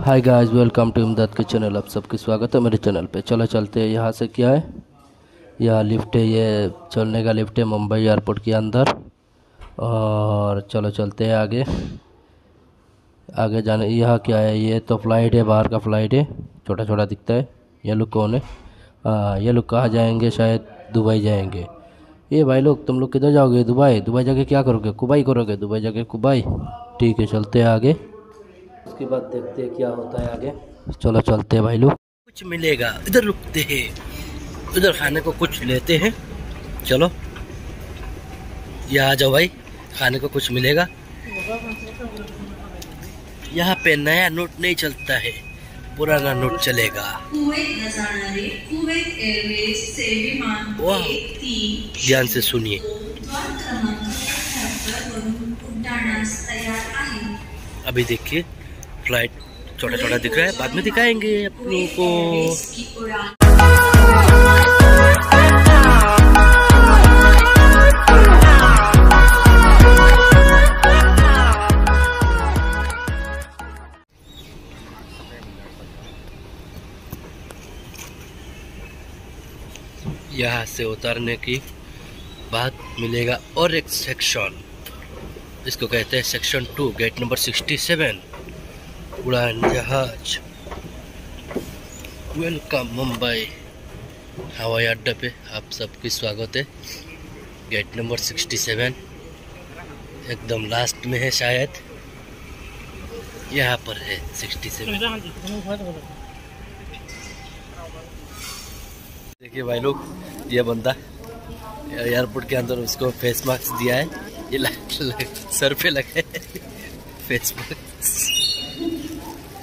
Hi guys welcome to इमदाद के channel आप सबके स्वागत है मेरे चैनल पे। चलो चलते हैं, यहाँ से क्या है? यह लिफ्ट है, ये चलने का लिफ्ट है मुंबई एयरपोर्ट के अंदर। और चलो चलते हैं आगे। आगे जाने, यह क्या है? ये तो फ़्लाइट है, बाहर का फ़्लाइट है। छोटा छोटा दिखता है। ये लोग कौन है? हाँ ये लोग कहाँ जाएँगे? शायद दुबई जाएँगे। ये भाई लोग, तुम लोग किधर जाओगे? दुबई? दुबई जाके क्या करोगे? कुबाई करोगे? दुबई जाके कुबाई। ठीक है, चलते हैं आगे। उसके बाद देखते हैं क्या होता है आगे। चलो चलते हैं भाई लोग। कुछ मिलेगा इधर रुकते हैं। इधर खाने को कुछ लेते हैं। चलो। यहाँ जाओ भाई खाने को कुछ मिलेगा। यहाँ पे नया नोट नहीं चलता है पुराना नोट चलेगा। वाह. ध्यान से सुनिए। अभी देखिए। फ़्लाइट छोटा छोटा दिख रहा है, बाद में दिखाएँगे को एअरवेज की। यहाँ से उतरने की बाद मिलेगा और एक सेक्शन इसको कहते हैं section two gate number sixty seven उड़ान जहाज़। वेलकम मुंबई हवाई अड्डा पे आप सबकी स्वागत है। गेट नंबर सिक्सटी सेवन एकदम लास्ट में है शायद। यहाँ पर है सिक्सटी सेवन देखिए भाई लोग, ये बंदा एयरपोर्ट के अंदर उसको फेस मास्क दिया है। ये सर पे लगा है। फेस मास्क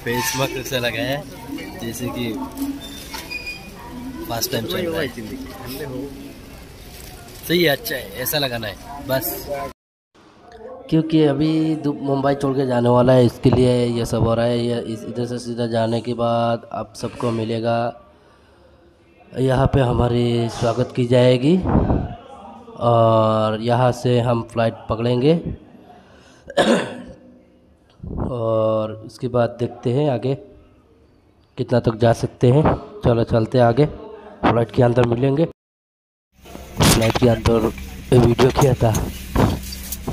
फेस मास्क से लगाया जैसे कि फ़र्स्ट टाइम चल रहा है। सही है अच्छा है, ऐसा लगाना है, बस। क्योंकि अभी मुंबई छोड़ के जाने वाला है, इसके लिए ये सब हो रहा है, ये इधर से सीधा जाने के बाद आप सबको मिलेगा। यहाँ पे हमारी स्वागत की जाएगी, और यहाँ से हम फ़्लाइट पकड़ेंगे। और उसके बाद देखते हैं आगे कितना तक जा सकते हैं। चलो चलते हैं आगे। फ़्लाइट के अंदर मिलेंगे। फ़्लाइट के अंदर वीडियो किया था।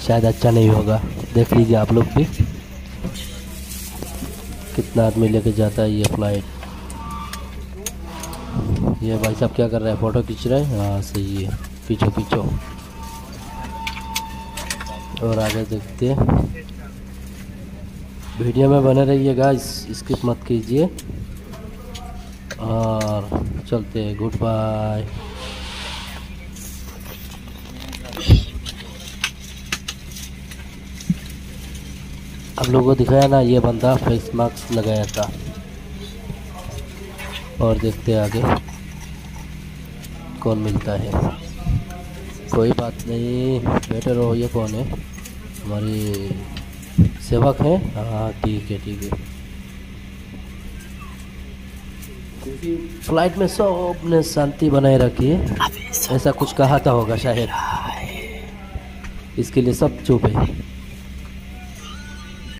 शायद अच्छा नहीं होगा। देख लीजिए आप लोग भी। कितना आदमी लेके जाता है ये फ़्लाइट। ये भाई साहब क्या कर रहे हैं? फ़ोटो खींच रहे हैं? हाँ सही है। पीछो पीछो और आगे देखते हैं। वीडियो में बने रहिएगा स्किप मत कीजिए। और चलते हैं गुड बाय आप लोगों को दिखाया ना, ये बंदा फेस मास्क लगाया था। और देखते हैं आगे, कौन मिलता है। कोई बात नहीं बेटर हो ये कौन है? हमारी सेवक है। हाँ ठीक है ठीक है। फ़्लाइट में सबने शांति बनाए रखी है। ऐसा कुछ कहा था होगा शायद। इसके लिए सब चुप है।